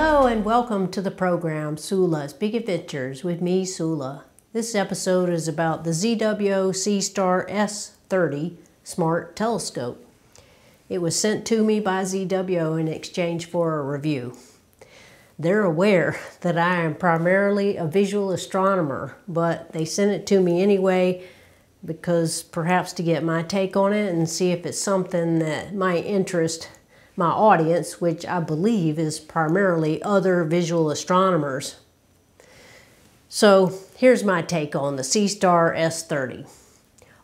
Hello and welcome to the program Tsula's Big Adventures with me, Tsula. This episode is about the ZWO Seestar S30 Smart Telescope. It was sent to me by ZWO in exchange for a review. They're aware that I am primarily a visual astronomer, but they sent it to me anyway because perhaps to get my take on it and see if it's something that might interest my audience, which I believe is primarily other visual astronomers. So here's my take on the Seestar S30.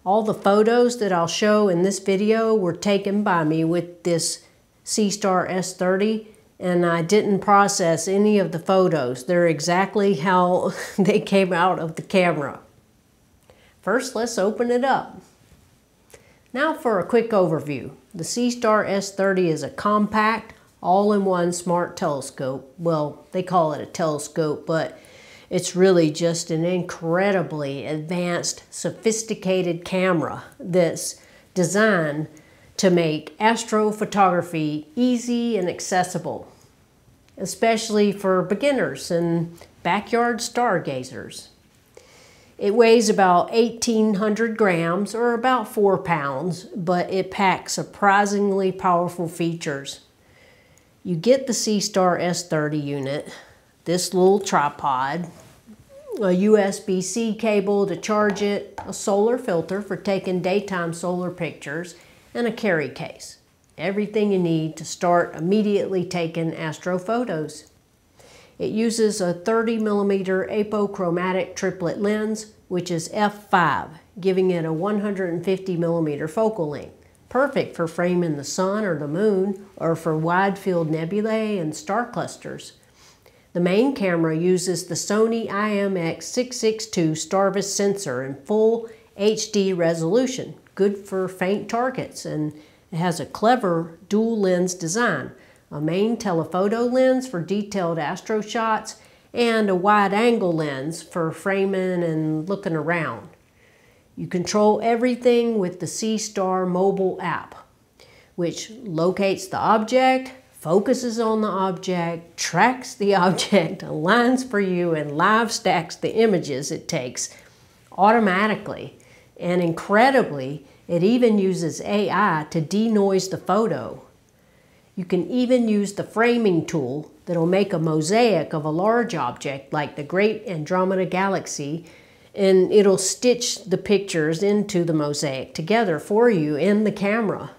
All the photos that I'll show in this video were taken by me with this Seestar S30 and I didn't process any of the photos. They're exactly how they came out of the camera. First, let's open it up. Now for a quick overview. The Seestar S30 is a compact, all-in-one smart telescope. Well, they call it a telescope, but it's really just an incredibly advanced, sophisticated camera that's designed to make astrophotography easy and accessible, especially for beginners and backyard stargazers. It weighs about 1,800 grams or about 4 pounds, but it packs surprisingly powerful features. You get the Seestar S30 unit, this little tripod, a USB-C cable to charge it, a solar filter for taking daytime solar pictures, and a carry case. Everything you need to start immediately taking astrophotos. It uses a 30 millimeter apochromatic triplet lens, which is f5, giving it a 150 millimeter focal length. Perfect for framing the sun or the moon, or for wide field nebulae and star clusters. The main camera uses the Sony IMX662 Starvis sensor in full HD resolution, good for faint targets, and it has a clever dual lens design a main telephoto lens for detailed astro shots, and a wide angle lens for framing and looking around. You control everything with the Seestar mobile app, which locates the object, focuses on the object, tracks the object, aligns for you, and live stacks the images it takes automatically. And incredibly, it even uses AI to denoise the photo you can even use the framing tool that'll make a mosaic of a large object like the Great Andromeda Galaxy and it'll stitch the pictures into the mosaic together for you in the camera.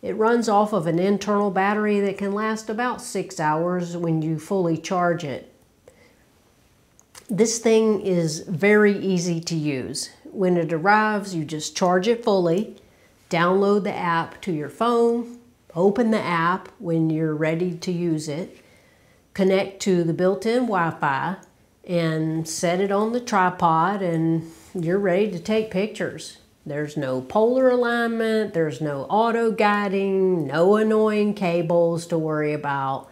It runs off of an internal battery that can last about six hours when you fully charge it. This thing is very easy to use. When it arrives, you just charge it fully, download the app to your phone, Open the app when you're ready to use it, connect to the built-in Wi-Fi, and set it on the tripod and you're ready to take pictures. There's no polar alignment, there's no auto guiding, no annoying cables to worry about.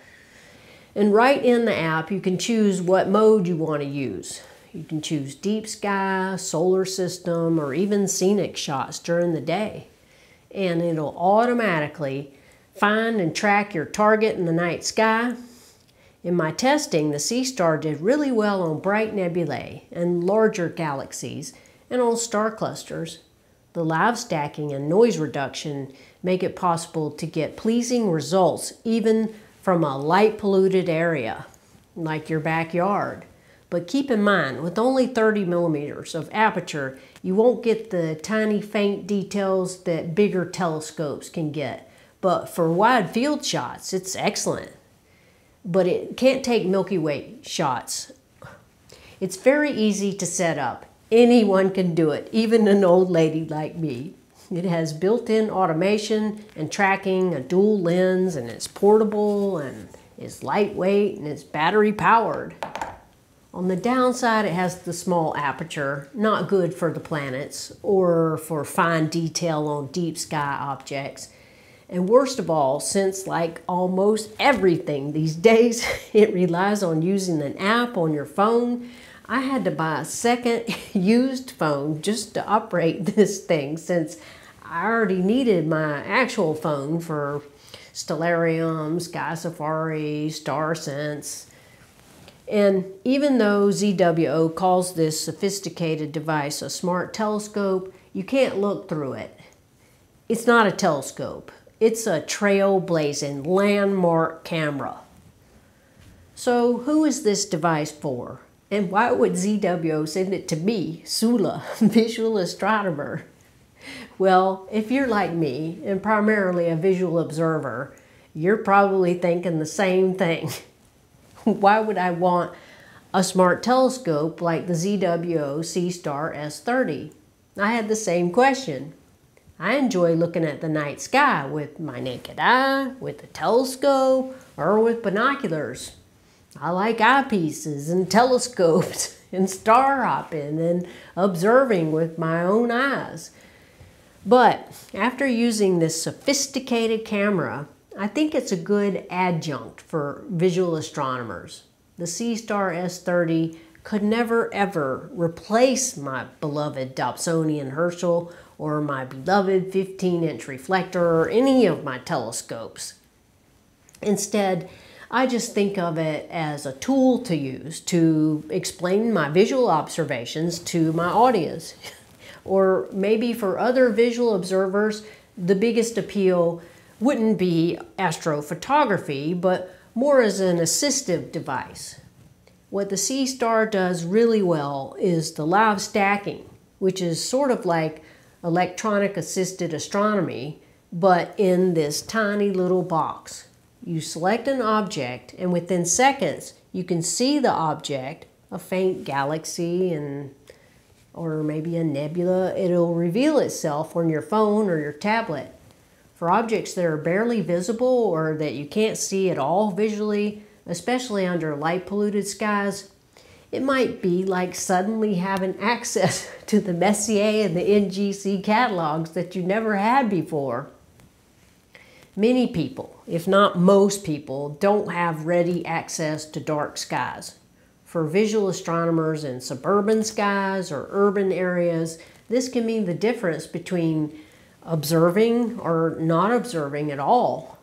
And right in the app, you can choose what mode you want to use. You can choose deep sky, solar system, or even scenic shots during the day. And it'll automatically find and track your target in the night sky. In my testing, the Seestar did really well on bright nebulae and larger galaxies and on star clusters. The live stacking and noise reduction make it possible to get pleasing results even from a light polluted area like your backyard. But keep in mind, with only 30 millimeters of aperture, you won't get the tiny faint details that bigger telescopes can get. But for wide field shots, it's excellent. But it can't take Milky Way shots. It's very easy to set up. Anyone can do it, even an old lady like me. It has built-in automation and tracking, a dual lens, and it's portable and it's lightweight and it's battery powered. On the downside, it has the small aperture, not good for the planets or for fine detail on deep sky objects. And worst of all, since like almost everything these days, it relies on using an app on your phone, I had to buy a second used phone just to operate this thing since I already needed my actual phone for Stellarium, Sky Safari, Star Sense. And even though ZWO calls this sophisticated device a smart telescope, you can't look through it. It's not a telescope. It's a trailblazing landmark camera. So who is this device for? And why would ZWO send it to me, Tsula, visual astronomer? Well, if you're like me, and primarily a visual observer, you're probably thinking the same thing. why would I want a smart telescope like the ZWO Seestar S30? I had the same question. I enjoy looking at the night sky with my naked eye, with a telescope, or with binoculars. I like eyepieces and telescopes and star hopping and observing with my own eyes. But after using this sophisticated camera, I think it's a good adjunct for visual astronomers. The Seestar S30 could never ever replace my beloved Dobsonian Herschel or my beloved 15-inch reflector or any of my telescopes. Instead, I just think of it as a tool to use to explain my visual observations to my audience. or maybe for other visual observers, the biggest appeal wouldn't be astrophotography, but more as an assistive device. What the Seestar does really well is the live stacking, which is sort of like electronic assisted astronomy, but in this tiny little box. You select an object, and within seconds, you can see the object, a faint galaxy and or maybe a nebula. It'll reveal itself on your phone or your tablet. For objects that are barely visible or that you can't see at all visually, especially under light polluted skies, it might be like suddenly having access to the Messier and the NGC catalogs that you never had before. Many people, if not most people, don't have ready access to dark skies. For visual astronomers in suburban skies or urban areas, this can mean the difference between observing or not observing at all.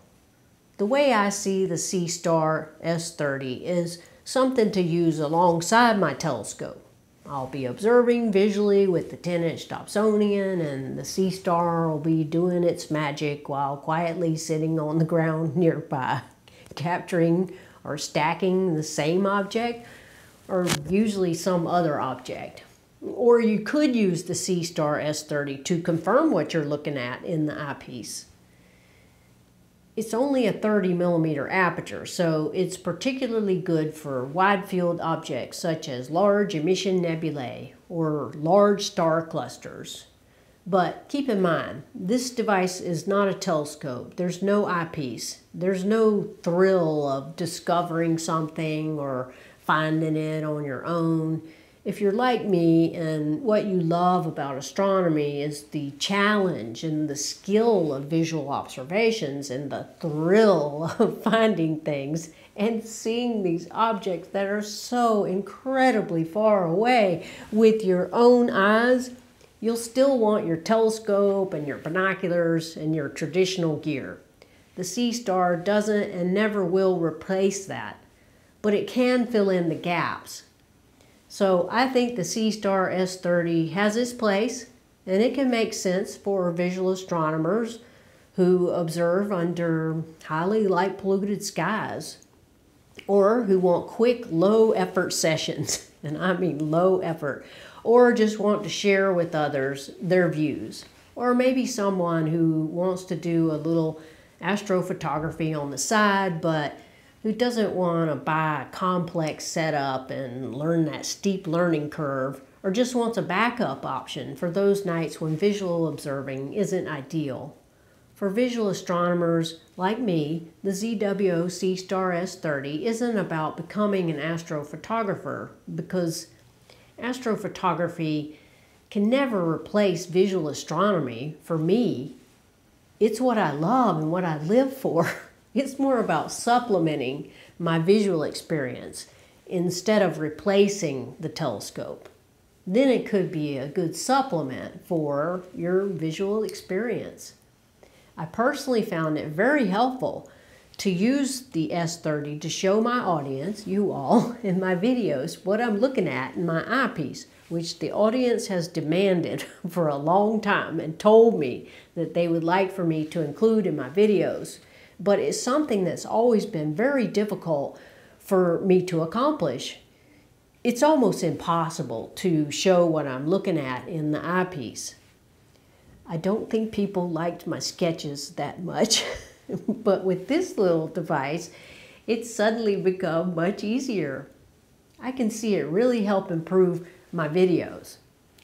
The way I see the Seestar S30 is something to use alongside my telescope. I'll be observing visually with the 10-inch Dobsonian and the Seestar will be doing its magic while quietly sitting on the ground nearby, capturing or stacking the same object or usually some other object. Or you could use the Seestar S30 to confirm what you're looking at in the eyepiece. It's only a 30 millimeter aperture, so it's particularly good for wide field objects such as large emission nebulae or large star clusters. But keep in mind, this device is not a telescope. There's no eyepiece. There's no thrill of discovering something or finding it on your own if you're like me and what you love about astronomy is the challenge and the skill of visual observations and the thrill of finding things and seeing these objects that are so incredibly far away with your own eyes, you'll still want your telescope and your binoculars and your traditional gear. The Seestar doesn't and never will replace that, but it can fill in the gaps so I think the Seestar S30 has its place and it can make sense for visual astronomers who observe under highly light polluted skies or who want quick low effort sessions and I mean low effort or just want to share with others their views. Or maybe someone who wants to do a little astrophotography on the side but who doesn't want to buy a complex setup and learn that steep learning curve, or just wants a backup option for those nights when visual observing isn't ideal. For visual astronomers like me, the ZWO Seestar S30 isn't about becoming an astrophotographer because astrophotography can never replace visual astronomy for me. It's what I love and what I live for. It's more about supplementing my visual experience instead of replacing the telescope. Then it could be a good supplement for your visual experience. I personally found it very helpful to use the S30 to show my audience, you all, in my videos, what I'm looking at in my eyepiece, which the audience has demanded for a long time and told me that they would like for me to include in my videos. But it's something that's always been very difficult for me to accomplish. It's almost impossible to show what I'm looking at in the eyepiece. I don't think people liked my sketches that much, but with this little device, it's suddenly become much easier. I can see it really help improve my videos.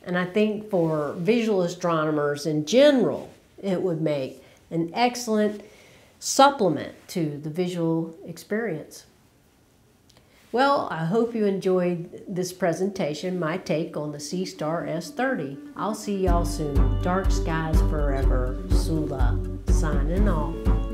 And I think for visual astronomers in general, it would make an excellent supplement to the visual experience. Well, I hope you enjoyed this presentation, my take on the Seestar S30. I'll see y'all soon. Dark skies forever. Tsula, signing off.